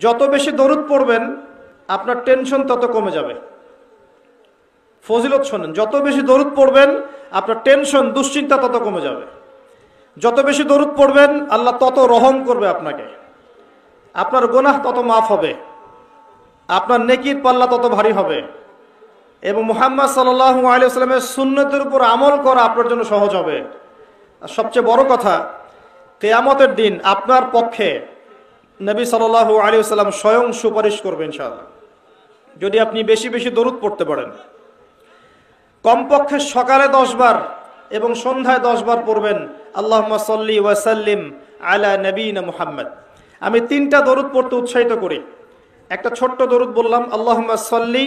যত বেশি দরুদ পড়বেন, আপনার টেনশন তত কমে যাবে। ফজিলত শোনেন, যত বেশি দরুদ পড়বেন, আপনার টেনশন দুশ্চিন্তা তত কমে যাবে। যত বেশি দরুদ পড়বেন, আল্লাহ তত রহম করবে আপনাকে। আপনার গোনাহ তত মাফ হবে। আপনার নেকির পাল্লা তত ভারী হবে। এবং মোহাম্মদ সাল্লাল্লাহু আলাইহি ওয়াসাল্লামের সুন্নতের উপর আমল করা আপনার জন্য সহজ হবে। আর সবচেয়ে বড় কথা, কেয়ামতের দিন আপনার পক্ষে নবী সাল্লাল্লাহু আলাইহি ওয়াসাল্লাম স্বয়ং সুপারিশ করবেন ইনশাআল্লাহ। যদি আপনি বেশি বেশি দরুদ পড়তে পারেন। কমপক্ষে সকালে দশ বার এবং সন্ধ্যায় দশ বার পড়বেন আল্লাহ সাল্লি ওয়াসাল্লিম আলা নবীন মুহাম্মদ। আমি তিনটা দরুদ পড়তে উৎসাহিত করি। একটা ছোট্ট দরুদ বললাম আল্লাহ সাল্লি,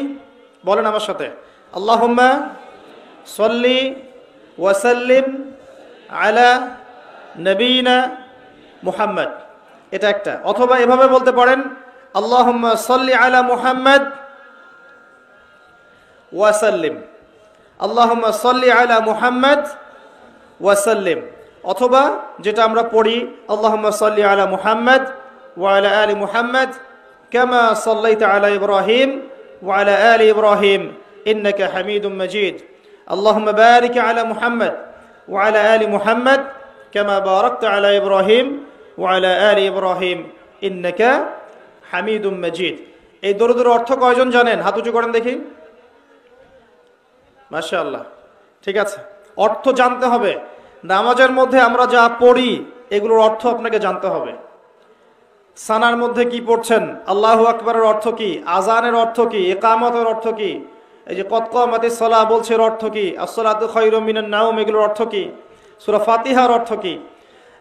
বলেন আমার সাথে, আল্লাহম্মা সল্লি ওয়াসাল্লিম আলা নবীনা মুহাম্মদ। এটা একটা। অথবা এভাবে বলতে পারেন আল্লাহ সাল্লি আলা মুহাম্মদ ওয়াসাল্লিম আল্লাহ সাল্লি আলা মুহাম্মদ ওয়াসাল্লিম অথবা যেটা আমরা পড়ি আল্লাহ সাল্লি আলা মুহাম্মদ ওয়ালা আলী মুহাম্মদ কেমা সাল্লাইত আলা ইব্রাহিম ওয়ালা আলী ইব্রাহিম, ইন্নাকা হামিদ মজিদ। আল্লাহ বারিক আলা মুহাম্মদ ওয়ালা আলী মুহাম্মদ কেমা বারাকত আলা ইব্রাহিম ওয়ালা আল ইব্রাহিম ইন্নাকা হামিদুম মজিদ। এই দরুদের অর্থ কয়জন জানেন? হাত উঁচু করেন দেখি। মাশাআল্লাহ। ঠিক আছে। অর্থ জানতে হবে। নামাজের মধ্যে আমরা যা পড়ি, এগুলোর অর্থ আপনাকে জানতে হবে। সানার মধ্যে কি পড়ছেন? আল্লাহ আকবরের অর্থ কি? আজানের অর্থ কি? একামতের অর্থ কি? এই যে কতকমাতি সলাহ বলছে এর অর্থ কি? আসলাত খৈরমিনের নাম এগুলোর অর্থ কি? সুরা ফাতিহার অর্থ কি?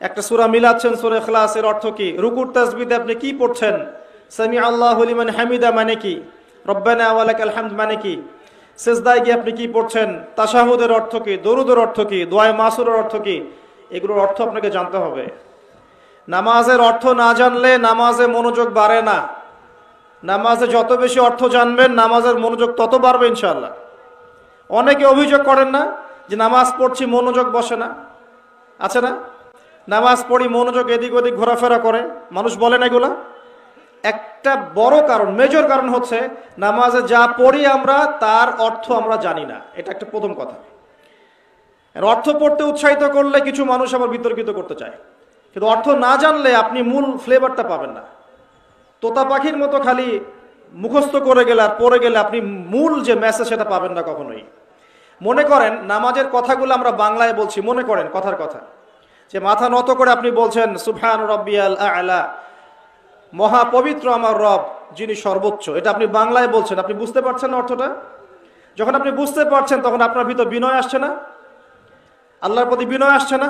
একটা সুরা মিলাচ্ছেন সুরা এখলাসের অর্থ কি? রুকুর তাসবিদে আপনি কি পড়ছেন? সামি আল্লাহ হলিমান হামিদা মানে কি? রব্বানা ওয়ালাক আলহামদ মানে কি? সেজদায় গিয়ে আপনি কি পড়ছেন? তাশাহুদের অর্থ কি? দরুদের অর্থ কি? দোয়ায় মাসুরের অর্থ কি? এগুলোর অর্থ আপনাকে জানতে হবে। নামাজের অর্থ না জানলে নামাজে মনোযোগ বাড়ে না। নামাজে যত বেশি অর্থ জানবেন, নামাজের মনোযোগ তত বাড়বে ইনশাল্লাহ অনেকে অভিযোগ করেন না যে নামাজ পড়ছি, মনোযোগ বসে না। আছে না? নামাজ পড়ি, মনোযোগ এদিক ওদিক ঘোরাফেরা করে, মানুষ বলে না এগুলা? একটা বড় কারণ মেজর কারণ হচ্ছে নামাজে যা পড়ি আমরা, তার অর্থ আমরা জানি না। এটা একটা প্রথম কথা। আর অর্থ পড়তে উৎসাহিত করলে কিছু মানুষ আবার বিতর্কিত করতে চায়। কিন্তু অর্থ না জানলে আপনি মূল ফ্লেভারটা পাবেন না। তোতা পাখির মতো খালি মুখস্থ করে গেলে আর পড়ে গেলে আপনি মূল যে মেসেজ সেটা পাবেন না কখনোই। মনে করেন, নামাজের কথাগুলো আমরা বাংলায় বলছি, মনে করেন কথার কথা। যে মাথা নত করে আপনি বলছেন সুফান রব্বিয়াল আলা, মহা পবিত্র আমার রব, যিনি সর্বোচ্চ। এটা আপনি বাংলায় বলছেন, আপনি বুঝতে পারছেন না অর্থটা? যখন আপনি বুঝতে পারছেন, তখন আপনার ভিতর বিনয় আসছে না? আল্লাহর প্রতি বিনয় আসছে না?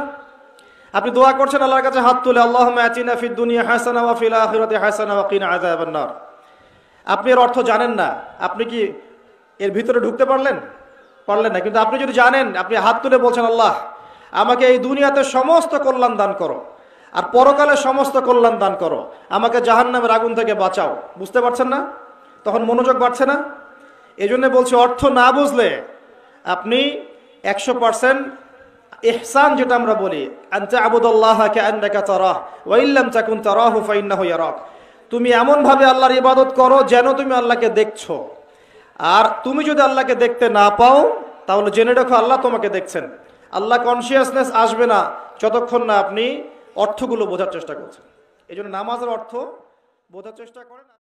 আপনি দোয়া করছেন, আল্লাহর কাছে হাত তুলে আল্লাহ ফিদ দুনিয়া হাসানা ওয়া ফিল হাসানা আপনি এর অর্থ জানেন না। আপনি কি এর ভিতরে ঢুকতে পারলেন? পারলেন না। কিন্তু আপনি যদি জানেন, আপনি হাত তুলে বলছেন, আল্লাহ আমাকে এই দুনিয়াতে সমস্ত কল্যাণ দান করো। আর পরকালে সমস্ত কল্যাণ দান করো। আমাকে জাহান্নামের আগুন থেকে বাঁচাও। বুঝতে পারছেন না? তখন মনোযোগ বাড়ছে না? এই জন্য বলছি, অর্থ না বুঝলে আপনি একশো পার্সেন্ট ইহসান যেটা আমরা বলি আনতে আবুদুল্লাহকে আন্নাকা তারাহ ইয়ারাক। তুমি এমন ভাবে আল্লাহর ইবাদত করো যেন তুমি আল্লাহকে দেখছ। আর তুমি যদি আল্লাহকে দেখতে না পাও, তাহলে জেনে রাখো আল্লাহ তোমাকে দেখছেন। আল্লাহ কনসিয়াসনেস আসবে না যতক্ষণ না আপনি অর্থগুলো বোঝার চেষ্টা করছেন। এই জন্য নামাজের অর্থ বোঝার চেষ্টা করেন।